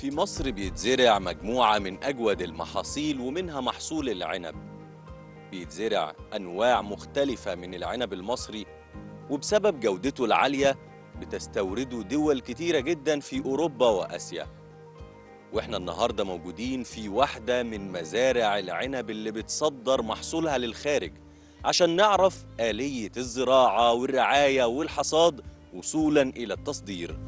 في مصر بيتزرع مجموعة من أجود المحاصيل ومنها محصول العنب. بيتزرع أنواع مختلفة من العنب المصري وبسبب جودته العالية بتستورده دول كتيرة جدا في أوروبا وآسيا. وإحنا النهاردة موجودين في واحدة من مزارع العنب اللي بتصدر محصولها للخارج عشان نعرف آلية الزراعة والرعاية والحصاد وصولا إلى التصدير.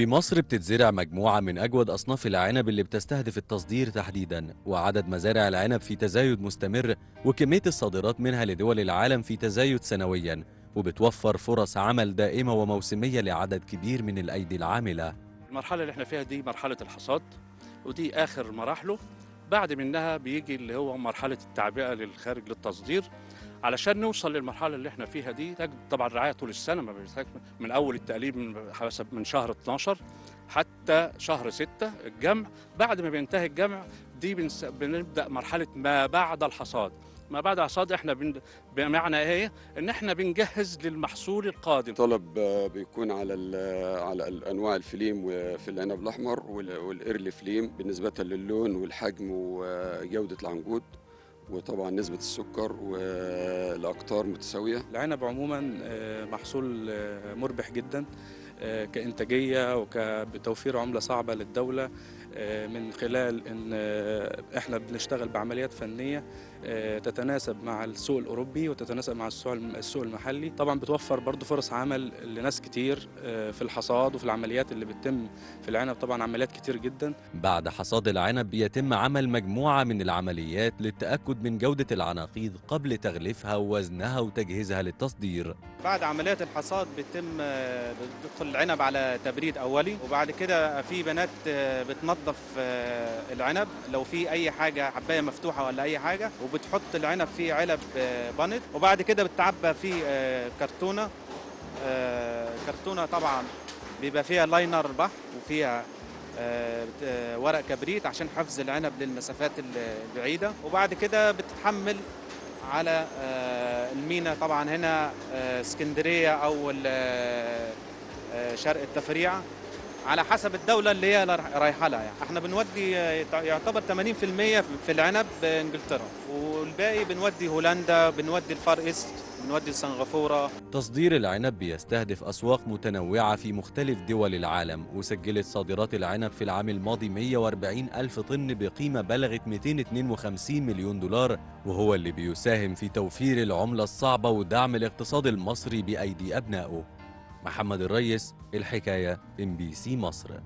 في مصر بتتزرع مجموعة من أجود أصناف العنب اللي بتستهدف التصدير تحديداً وعدد مزارع العنب في تزايد مستمر وكمية الصادرات منها لدول العالم في تزايد سنوياً وبتوفر فرص عمل دائمة وموسمية لعدد كبير من الأيدي العاملة. المرحلة اللي إحنا فيها دي مرحلة الحصاد ودي آخر مراحله بعد منها بيجي اللي هو مرحلة التعبئة للخارج للتصدير. علشان نوصل للمرحلة اللي إحنا فيها دي طبعا رعاية طول بيحتاج من أول التقليب من حسب من شهر 12 حتى شهر 6 الجمع. بعد ما بينتهي الجمع دي بنبدأ مرحلة ما بعد الحصاد. ما بعد الحصاد إحنا بن... بمعنى إيه؟ إن إحنا بنجهز للمحصول القادم. طلب آه، بيكون على ال- على الانواع الفليم في العنب الأحمر وال- والايرلي فليم بالنسبة للون والحجم وجودة العنقود. وطبعا نسبة السكر والاقطار متساوية. العنب عموما آه، محصول آه، مربح جدا آه، كإنتاجية وكتوفير عملة صعبة للدولة. من خلال إن آه، إحنا بنشتغل بعمليات فنية آه، تتناسب مع السوق الأوروبي وتتناسب مع السوق المحلي. طبعا بتوفر برضو فرص عمل لناس كتير آه، في الحصاد وفي العمليات اللي بتتم في العنب. طبعا عمليات كتير جدا. بعد حصاد العنب بيتم عمل مجموعة من العمليات للتأكد من جودة العناقيد قبل تغليفها ووزنها وتجهيزها للتصدير. بعد عمليات الحصاد بيتم آه، بتدخل العنب على تبريد أولي وبعد كده في بنات آه، بتنظف آه، العنب. لو في أي حاجة حبايه مفتوحة ولا أي حاجة وبتحط العنب في علب آه، بانت وبعد كده بتعبى في آه، كرتونة. كرتونة طبعا بيبقى فيها liner بحر وفيها ورق كبريت عشان حفظ العنب للمسافات البعيدة. وبعد كده بتتحمل على المينا طبعا هنا اسكندرية أو شرق التفريعة. على حسب الدولة اللي هي رايحة لها يعني. إحنا بنودي آه، يعتبر 80% في العنب انجلترا والباقي بنودي هولندا بنودي ال Far East بنودي سنغافورة. تصدير العنب بيستهدف أسواق متنوعة في مختلف دول العالم وسجلت صادرات العنب في العام الماضي 140 ألف طن بقيمة بلغت 252 مليون دولار وهو اللي بيساهم في توفير العملة الصعبة ودعم الاقتصاد المصري بأيدي أبنائه. محمد الريس الحكاية MBC مصر.